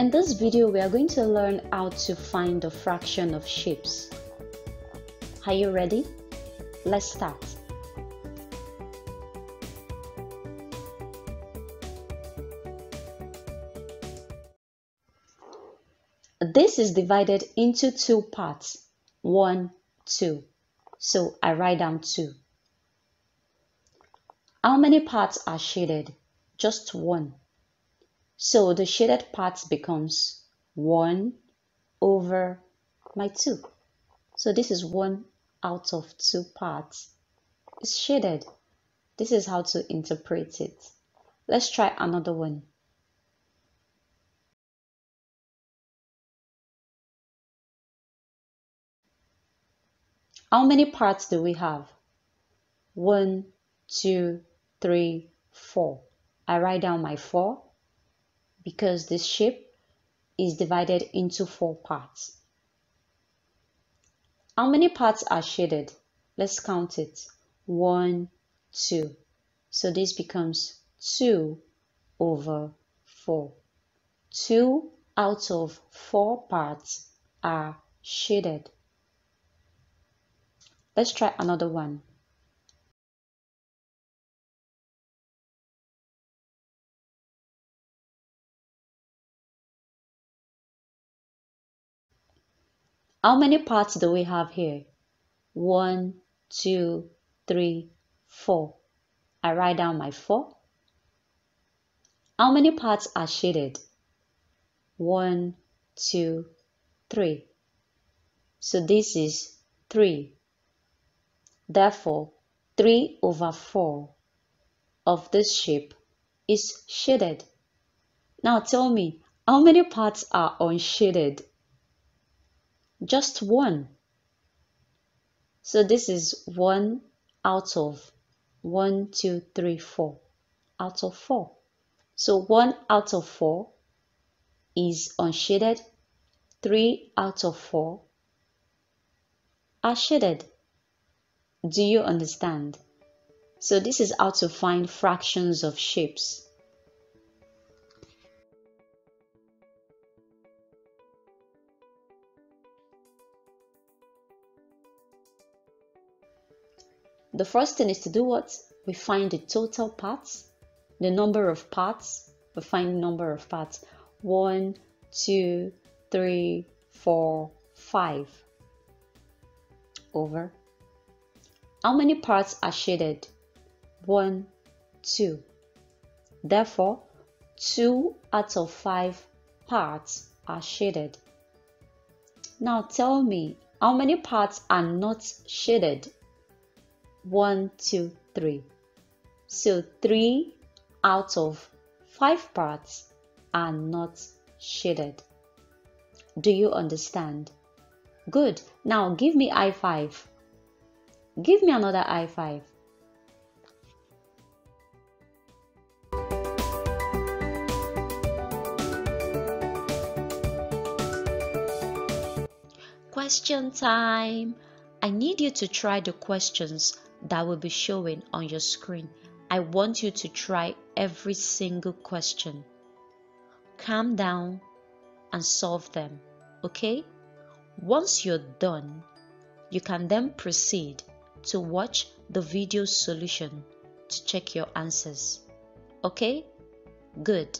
In this video, we are going to learn how to find the fraction of shapes. Are you ready? Let's start. This is divided into two parts. One, two. So I write down two. How many parts are shaded? Just one. So the shaded part becomes 1 over my 2. So this is 1 out of 2 parts. It's shaded. This is how to interpret it. Let's try another one. How many parts do we have? One, two, three, four. I write down my four because this shape is divided into four parts. How many parts are shaded? Let's count it. One, two. So this becomes 2 over 4. 2 out of 4 parts are shaded. Let's try another one. How many parts do we have here? One, two, three, four. I write down my four. How many parts are shaded? One, two, three. So this is three. Therefore, 3 over 4 of this shape is shaded. Now tell me, how many parts are unshaded? Just one. So this is one out of one, two, three, four out of four. So one out of four is unshaded. Three out of four are shaded. Do you understand? So this is how to find fractions of shapes. The first thing is to do what? We find the total parts, the number of parts. We find number of parts. One, two, three, four, five. Over. How many parts are shaded? One, two. Therefore, two out of five parts are shaded. Now tell me, how many parts are not shaded? One, two, three. So three out of five parts are not shaded. Do you understand? Good. Now give me I five. Give me another I five. Question time. I need you to try the questions that will be showing on your screen. I want you to try every single question. Calm down and solve them, okay? Once you're done, you can then proceed to watch the video solution to check your answers. Okay? Good.